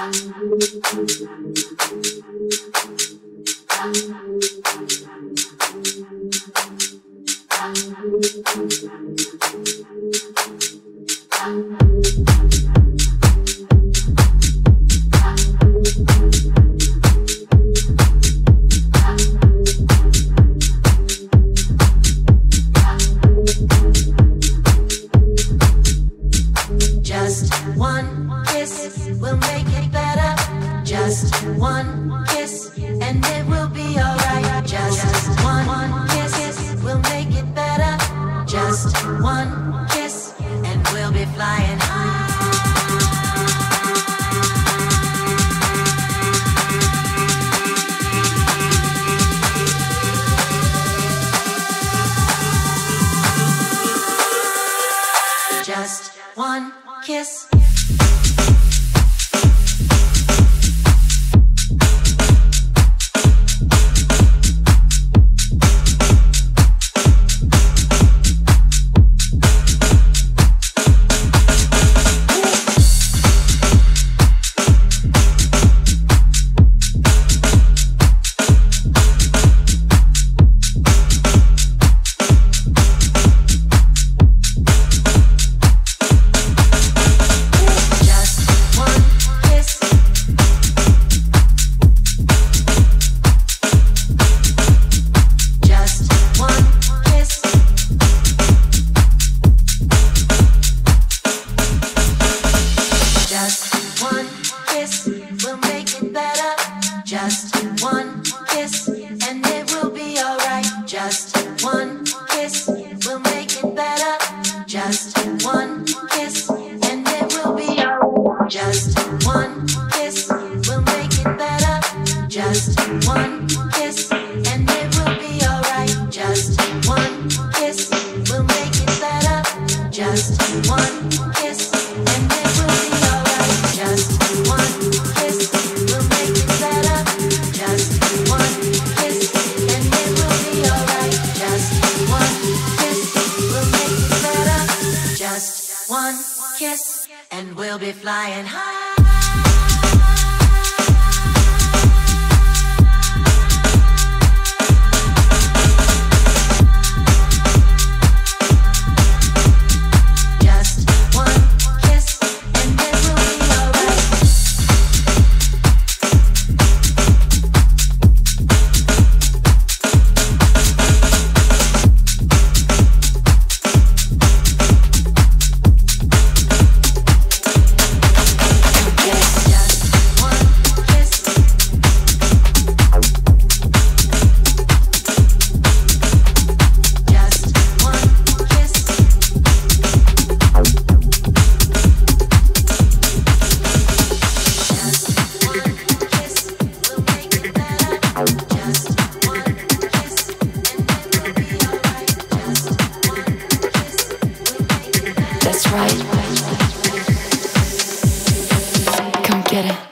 Thank you. And high. it's right. Come get it.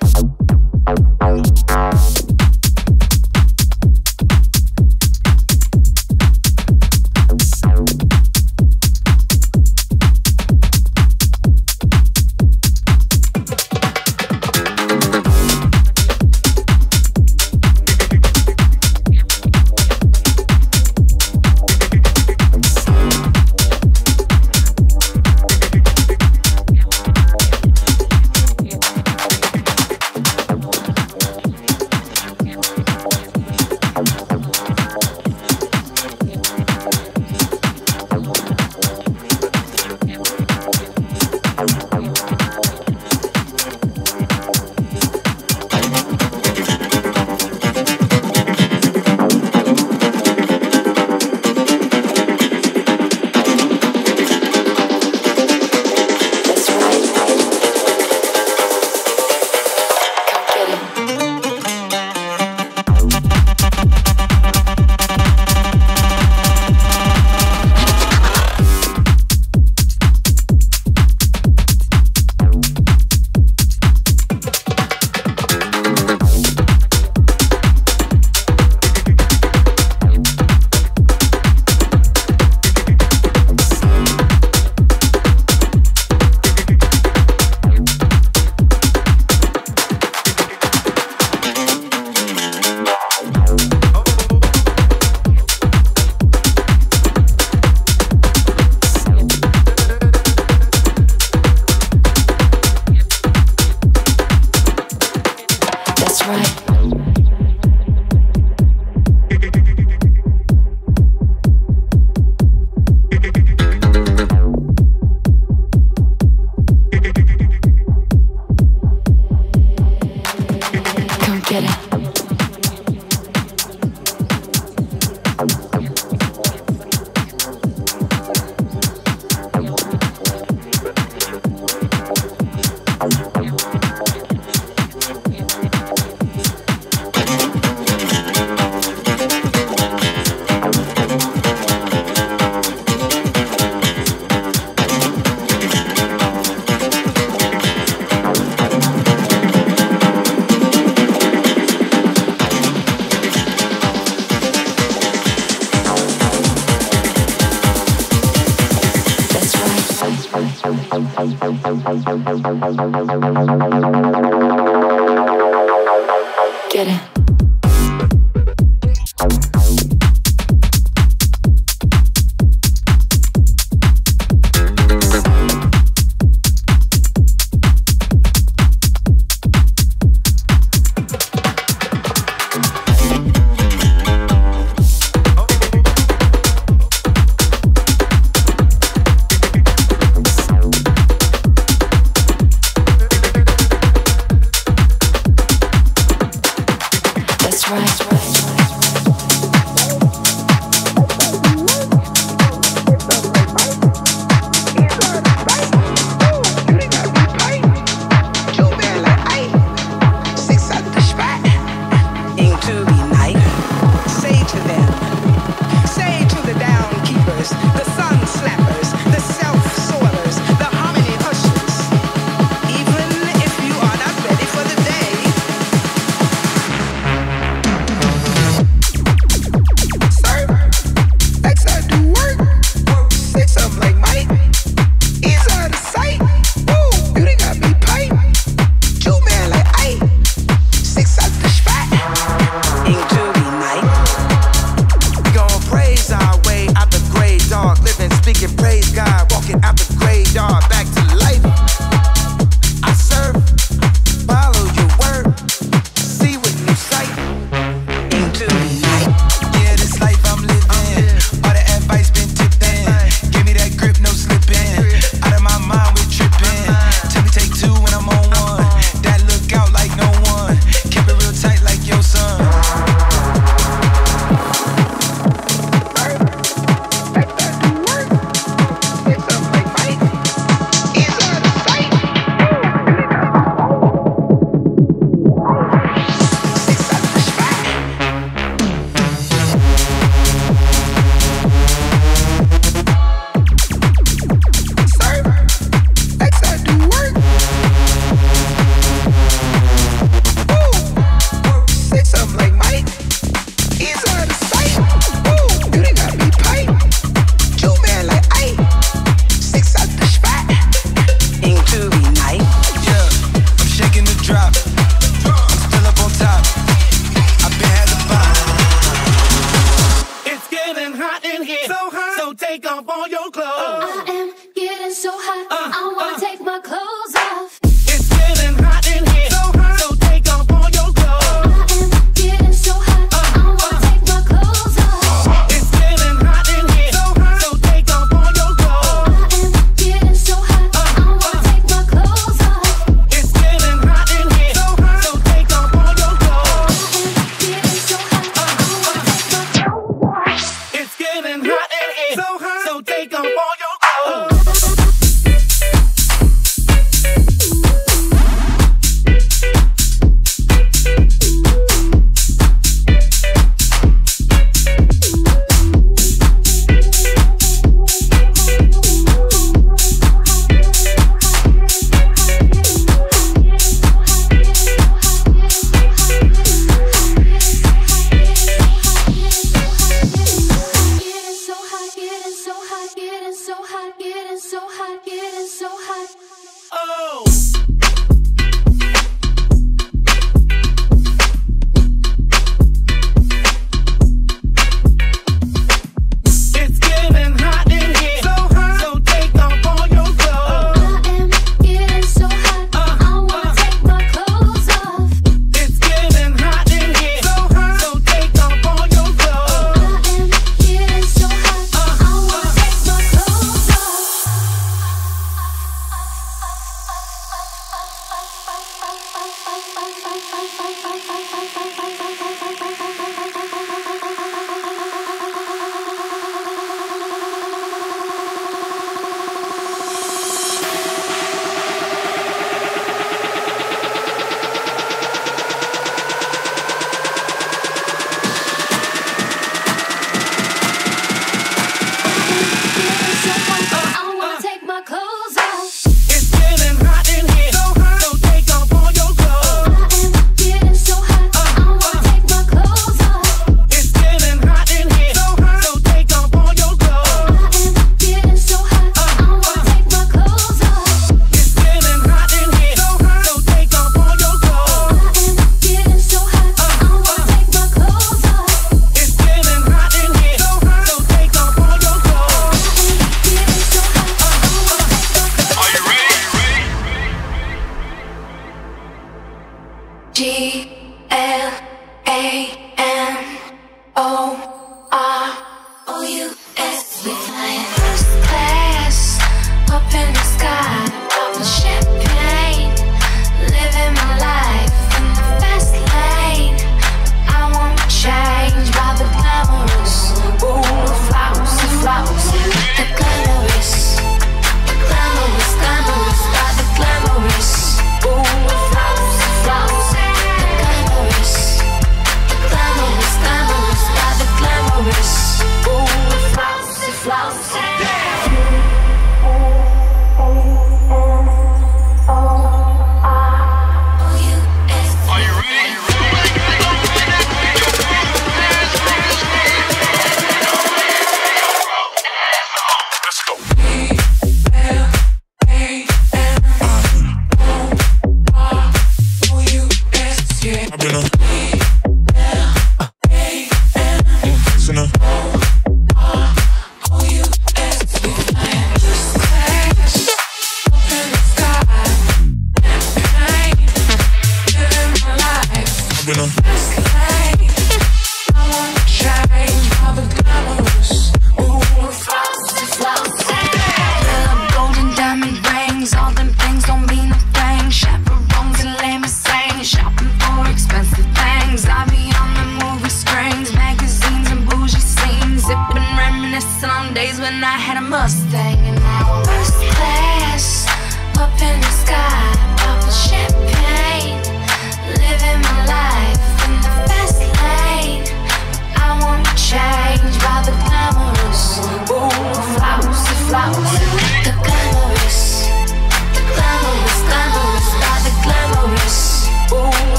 G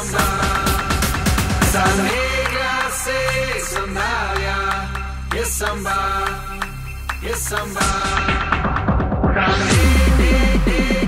samba, esa se yes samba, yes samba. Samba.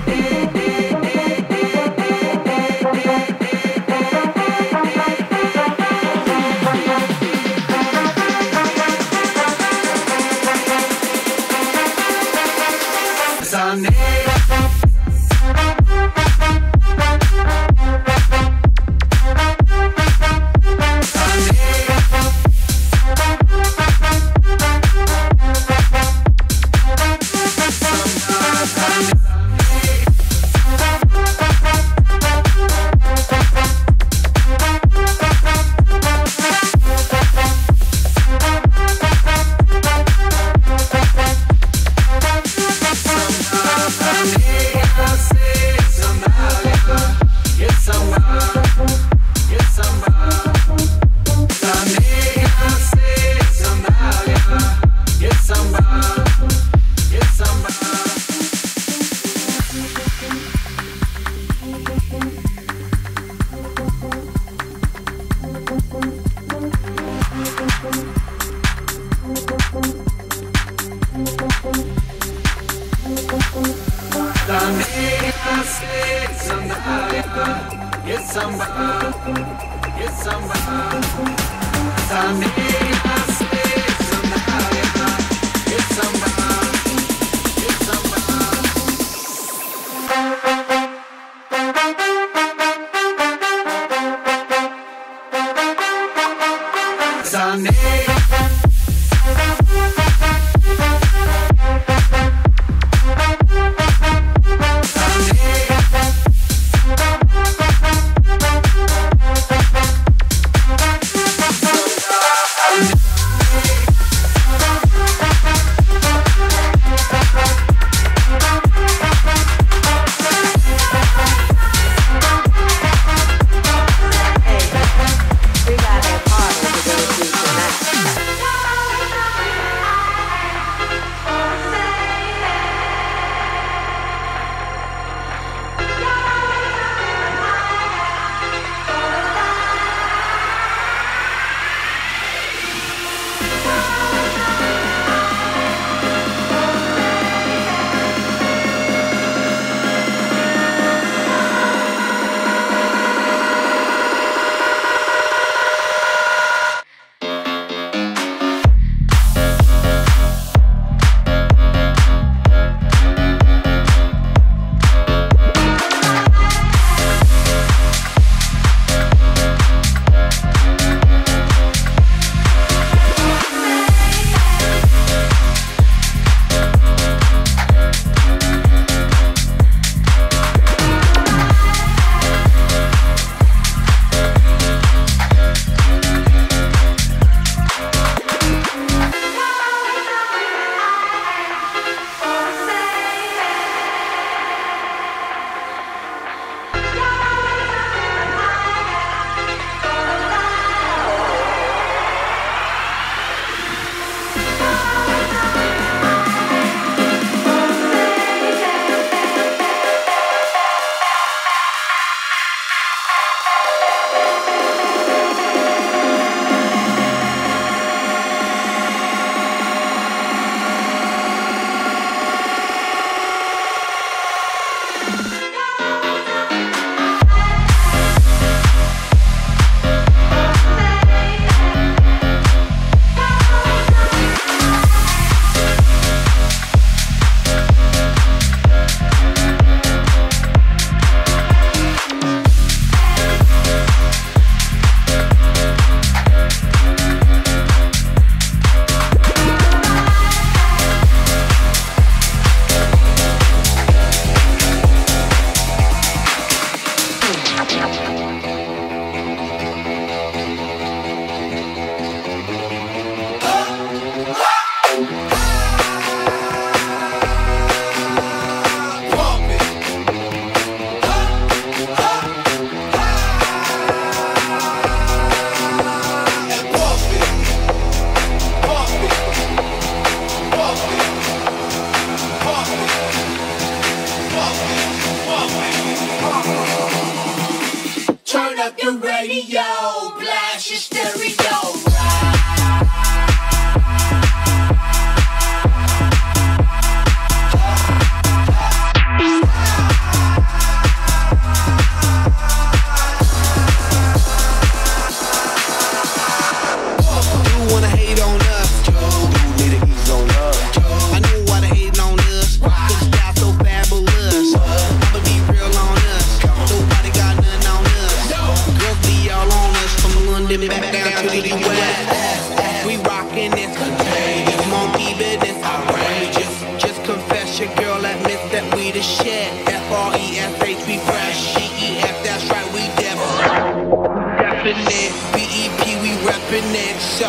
reppin' it. BEP, we reppin' it. So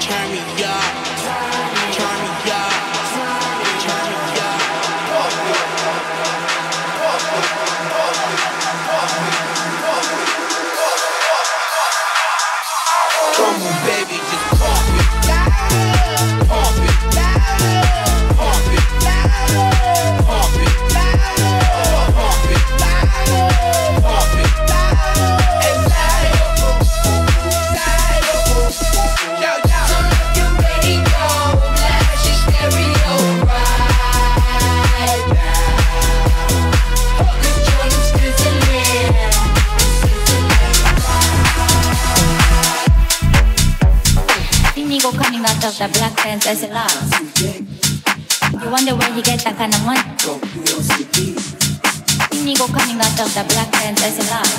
turn me up. As a lot. You wonder where he get that kind of money. Inigo coming out of the black pants as a lot.